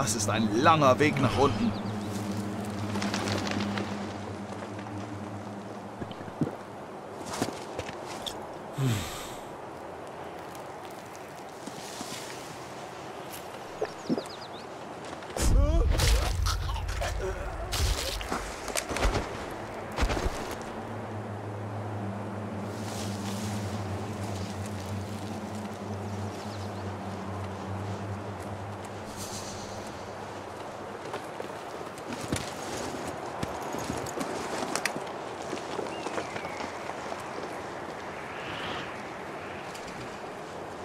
Das ist ein langer Weg nach unten.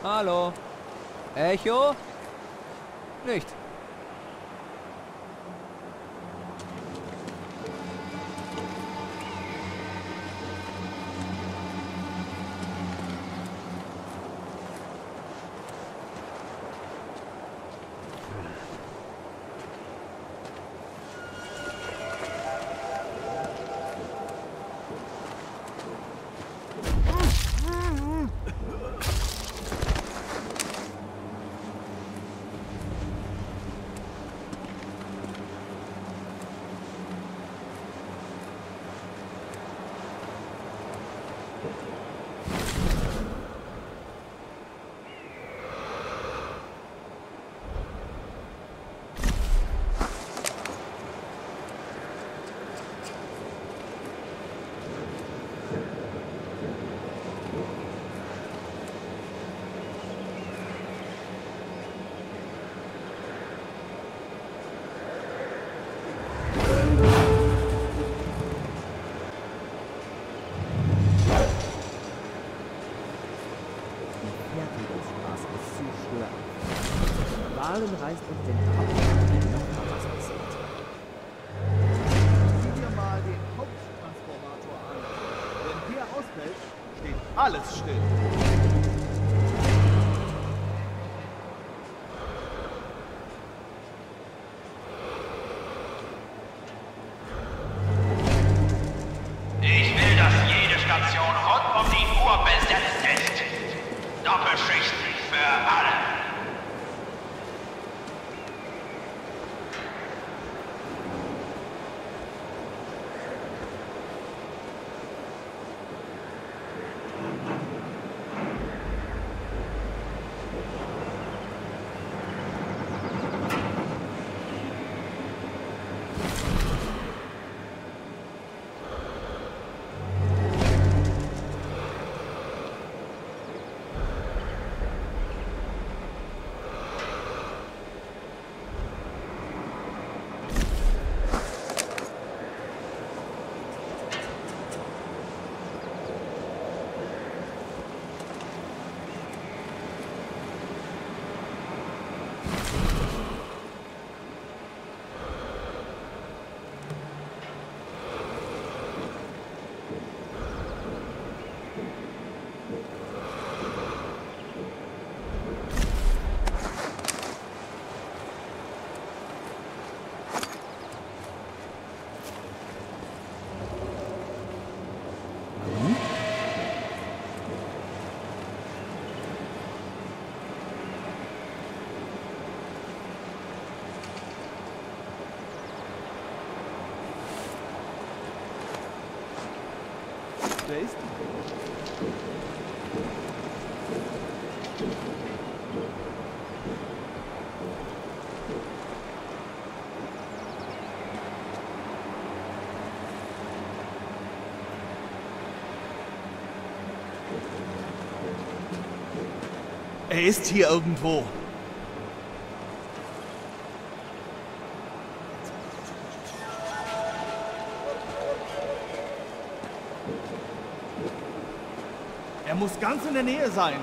Hallo? Echo? Nicht. Zahlenreis Er ist hier irgendwo. Er muss ganz in der Nähe sein.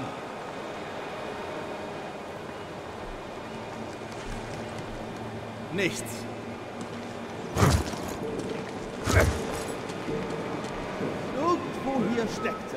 Nichts. Irgendwo hier steckt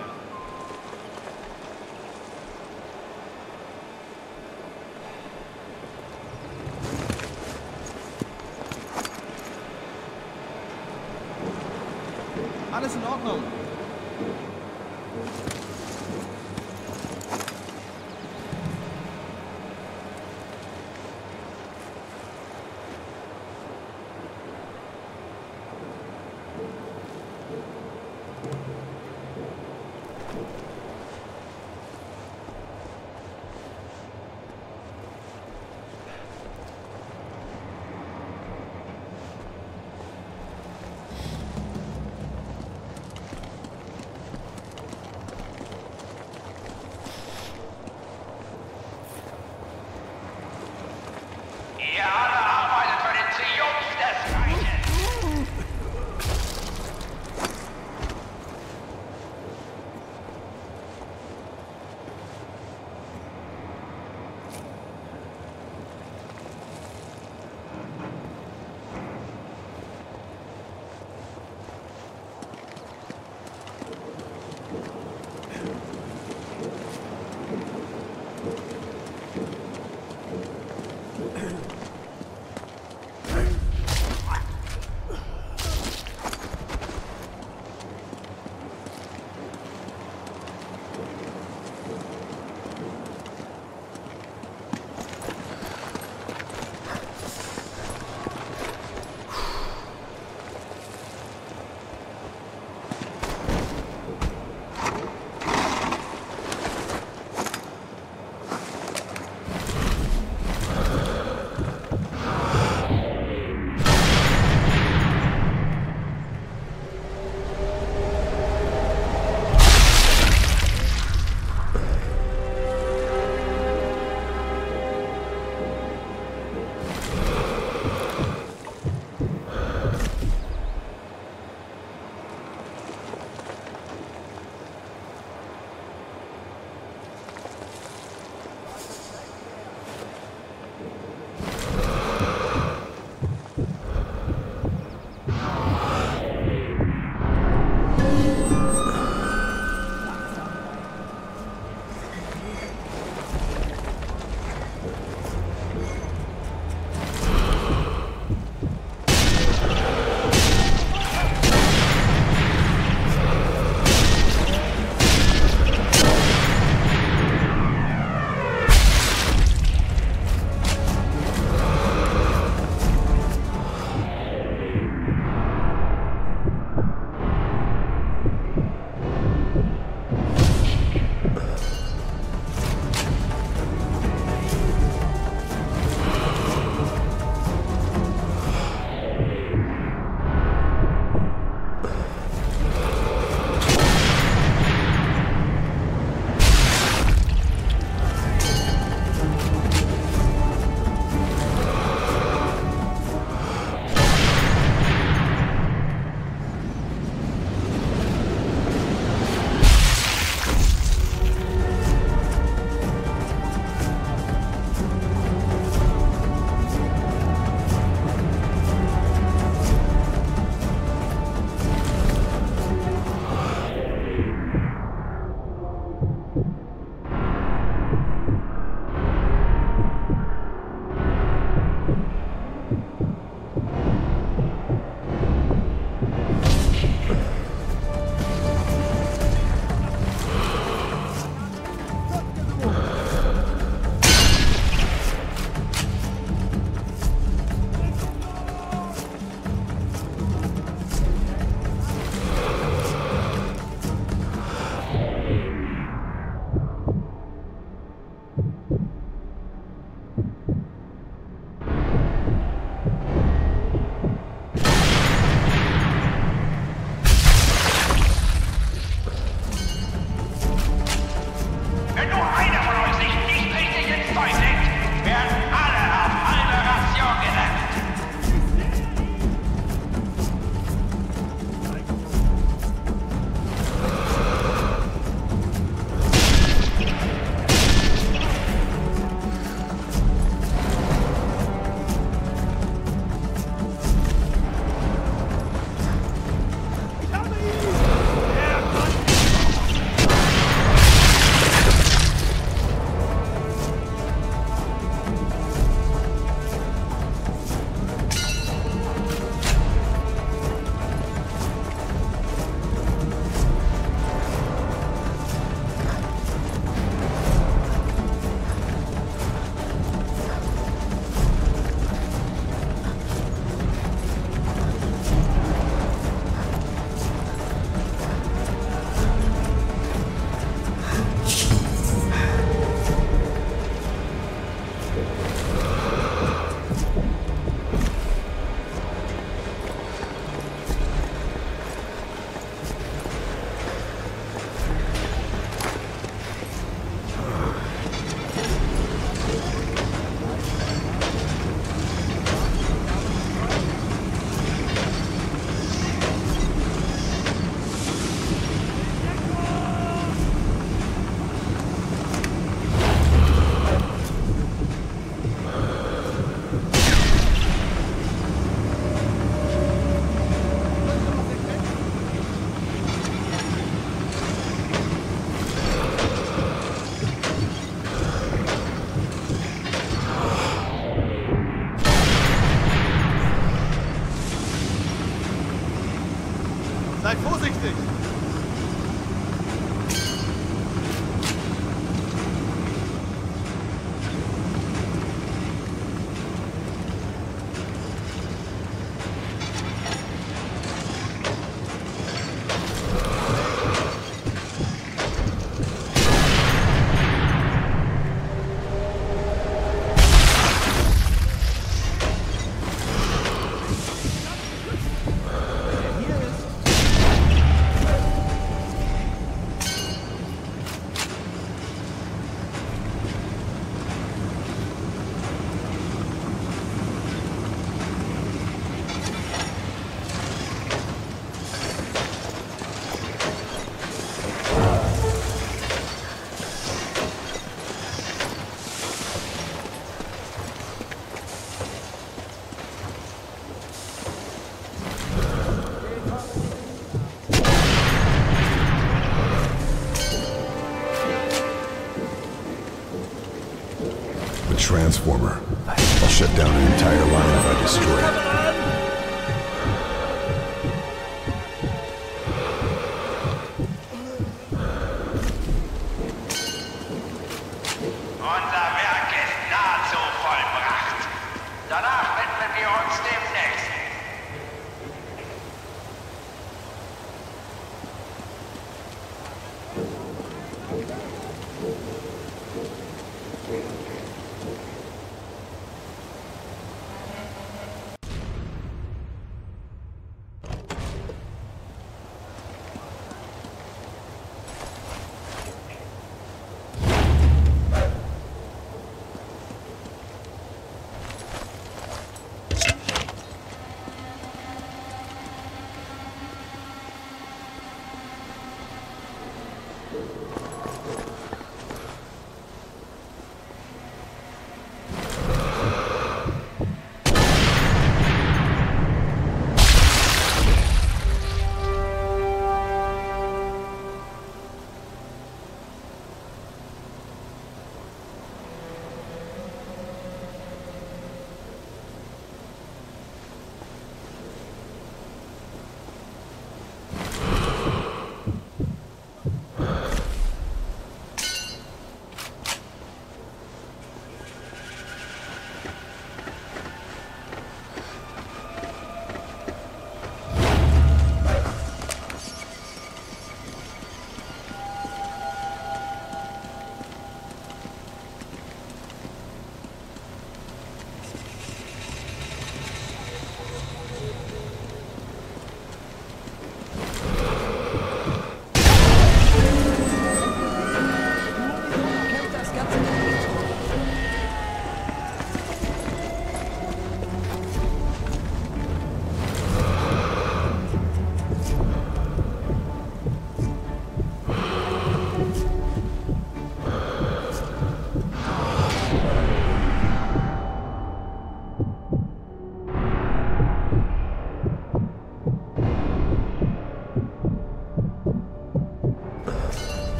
对。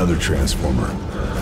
Another transformer.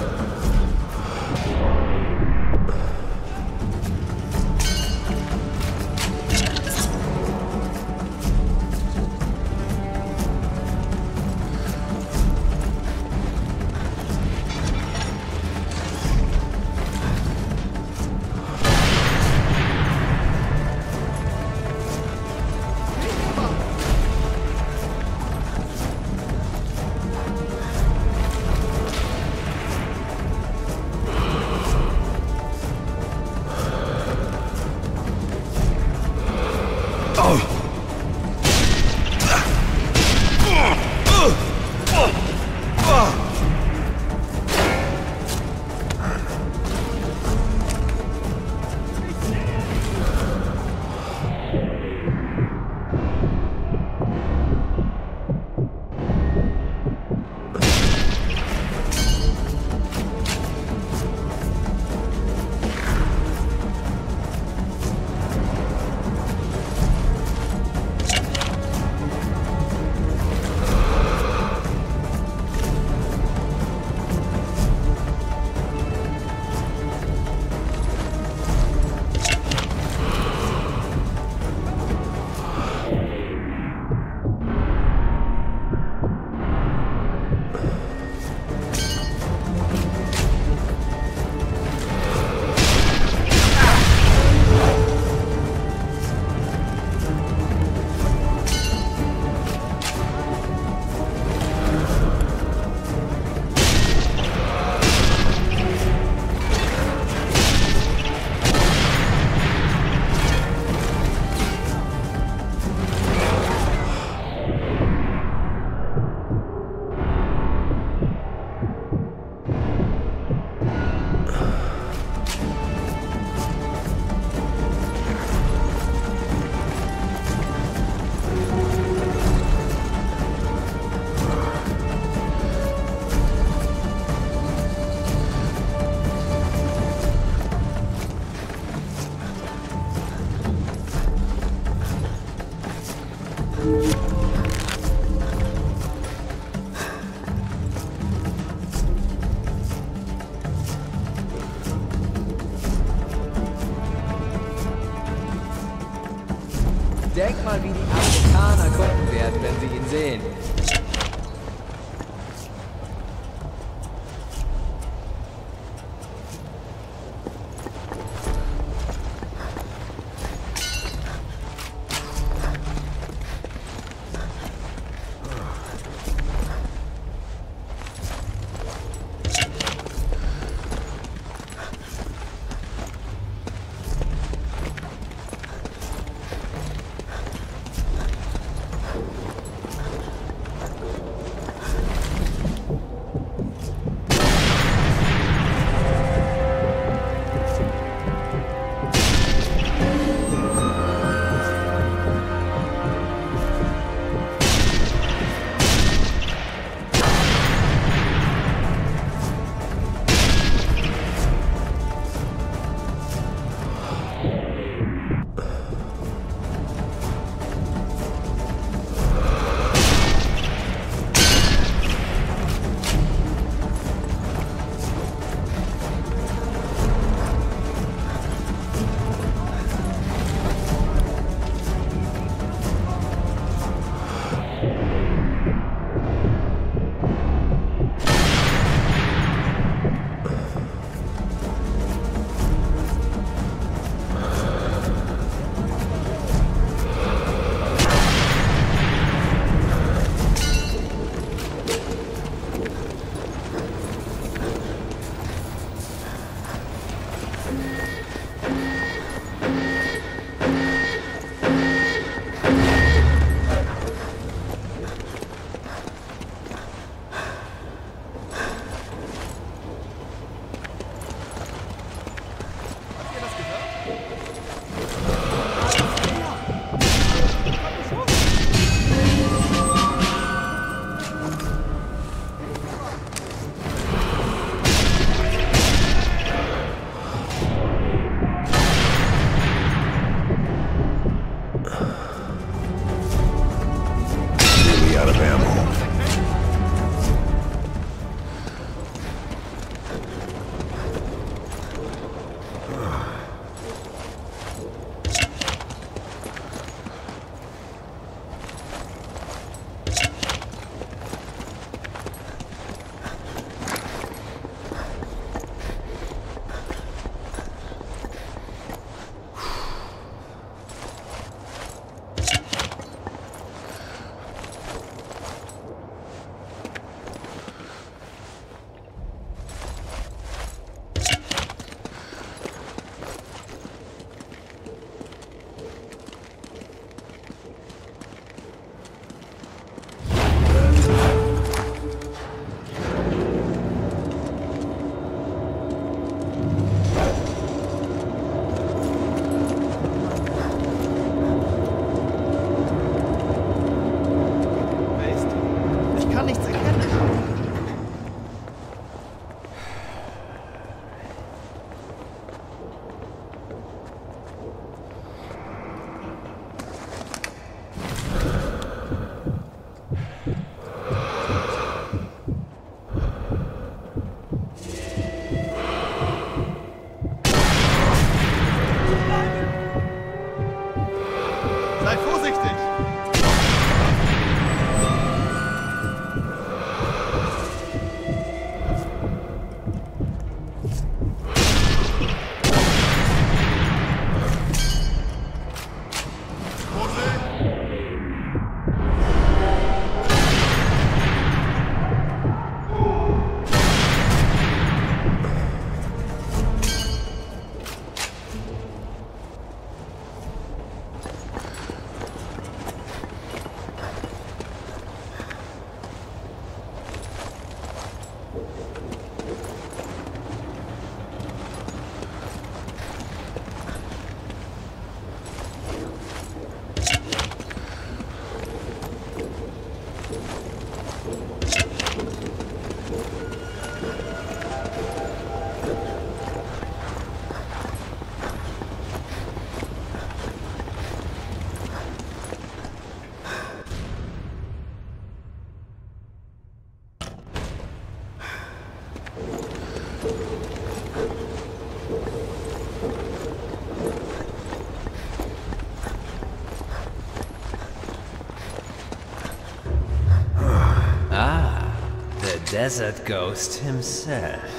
Desert ghost himself.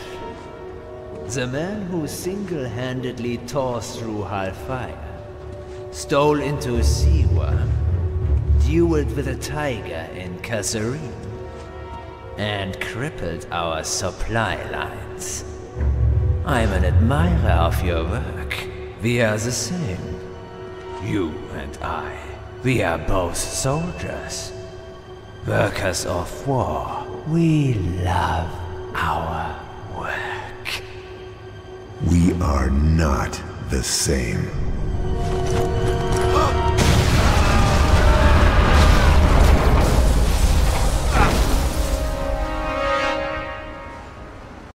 The man who single-handedly tore through Hellfire, stole into Siwa, dueled with a tiger in Kasserine, and crippled our supply lines. I'm an admirer of your work. We are the same. You and I. We are both soldiers. Workers of war. We love our work. We are not the same.